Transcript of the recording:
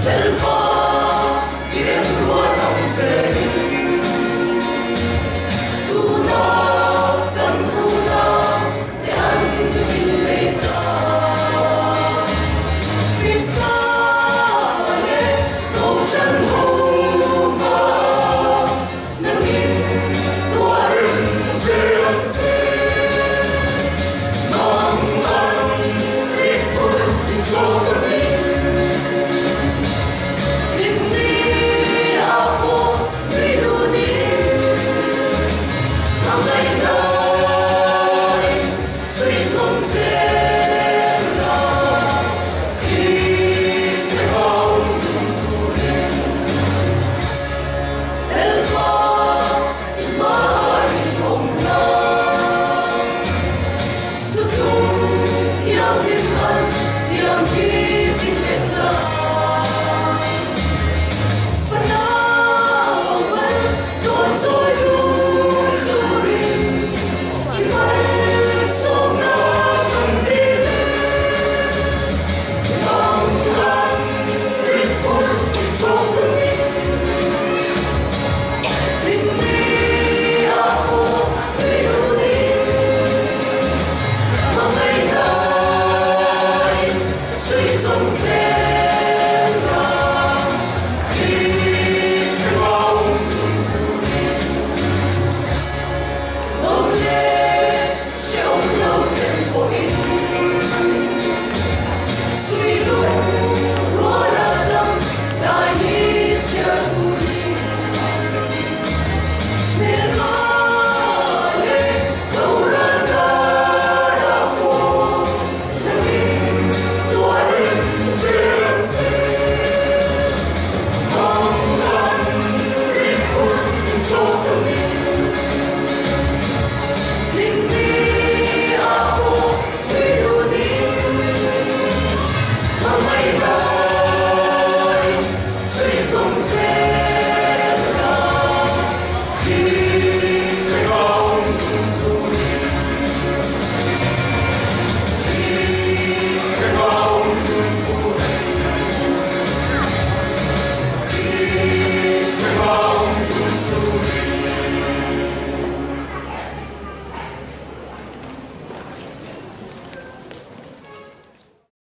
Still